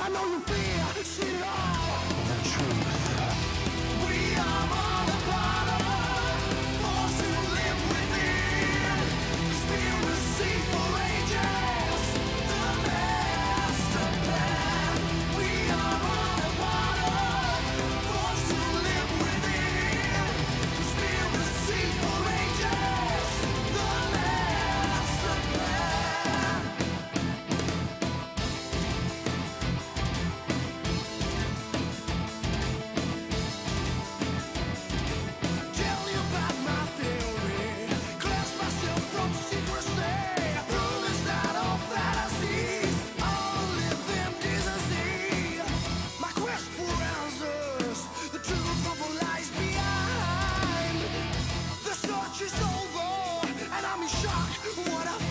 I know you fear shit all. Truth. What a